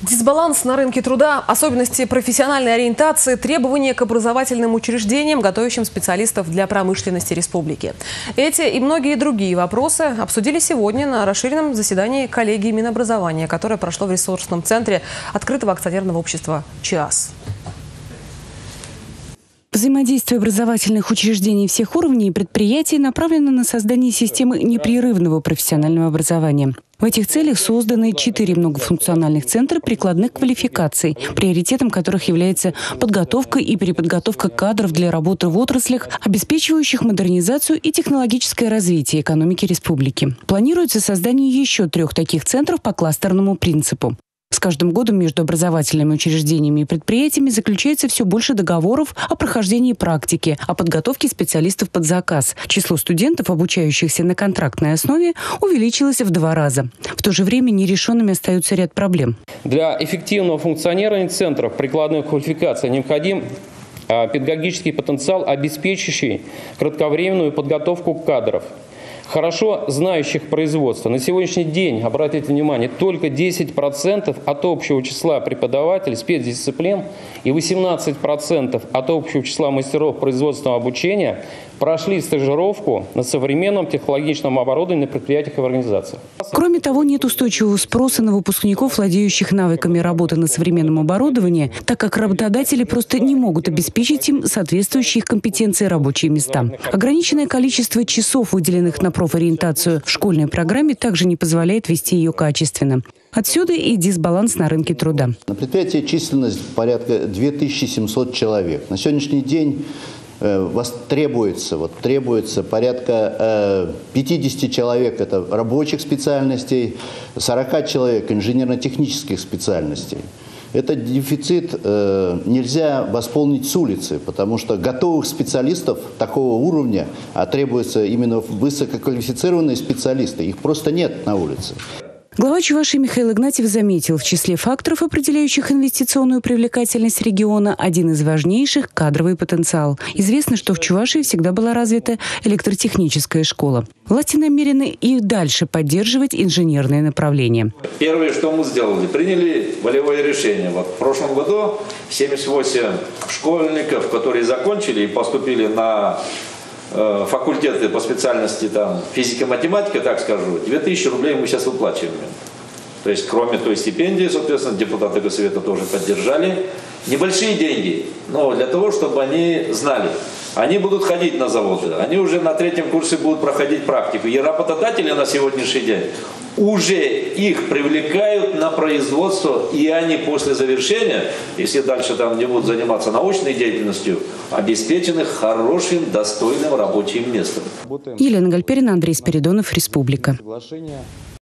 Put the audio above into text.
Дисбаланс на рынке труда, особенности профессиональной ориентации, требования к образовательным учреждениям, готовящим специалистов для промышленности республики. Эти и многие другие вопросы обсудили сегодня на расширенном заседании коллегии Минобразования, которое прошло в ресурсном центре открытого акционерного общества ЧИАС. Взаимодействие образовательных учреждений всех уровней и предприятий направлено на создание системы непрерывного профессионального образования. В этих целях созданы четыре многофункциональных центра прикладных квалификаций, приоритетом которых является подготовка и переподготовка кадров для работы в отраслях, обеспечивающих модернизацию и технологическое развитие экономики республики. Планируется создание еще трех таких центров по кластерному принципу. С каждым годом между образовательными учреждениями и предприятиями заключается все больше договоров о прохождении практики, о подготовке специалистов под заказ. Число студентов, обучающихся на контрактной основе, увеличилось в два раза. В то же время нерешенными остаются ряд проблем. Для эффективного функционирования центров прикладной квалификации необходим а, педагогический потенциал, обеспечивающий кратковременную подготовку кадров – хорошо знающих производство. На сегодняшний день, обратите внимание, только 10% от общего числа преподавателей спецдисциплин и 18% от общего числа мастеров производственного обучения прошли стажировку на современном технологичном оборудовании на предприятиях и в организациях. Кроме того, нет устойчивого спроса на выпускников, владеющих навыками работы на современном оборудовании, так как работодатели просто не могут обеспечить им соответствующие их компетенции рабочие места. Ограниченное количество часов, выделенных на профориентацию в школьной программе, также не позволяет вести ее качественно. Отсюда и дисбаланс на рынке труда. На предприятии численность порядка 2700 человек. На сегодняшний день Э, вас требуется, вот требуется порядка 50 э, человек это рабочих специальностей, 40 человек инженерно-технических специальностей. Этот дефицит э, нельзя восполнить с улицы, потому что готовых специалистов такого уровня, а требуются именно высококвалифицированные специалисты, их просто нет на улице. Глава Чувашии Михаил Игнатьев заметил, в числе факторов, определяющих инвестиционную привлекательность региона, один из важнейших – кадровый потенциал. Известно, что в Чувашии всегда была развита электротехническая школа. Власти намерены и дальше поддерживать инженерное направление. Первое, что мы сделали, приняли волевое решение. Вот в прошлом году 78 школьников, которые закончили и поступили на факультеты по специальности там, физика, математика, так скажу, 2000 рублей мы сейчас выплачиваем. То есть, кроме той стипендии, соответственно, депутаты Госсовета тоже поддержали. Небольшие деньги, но для того, чтобы они знали. Они будут ходить на заводы, они уже на третьем курсе будут проходить практику. И работодатели на сегодняшний день уже их привлекают на производство, и они после завершения, если дальше там не будут заниматься научной деятельностью, обеспечены хорошим, достойным рабочим местом. Елена Гальперина, Андрей Спиридонов, Республика.